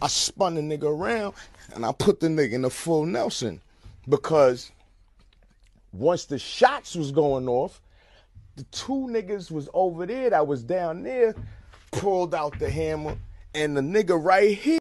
I spun the nigga around and I put the nigga in the full Nelson because once the shots was going off, the two niggas was over there that was down there pulled out the hammer and the nigga right here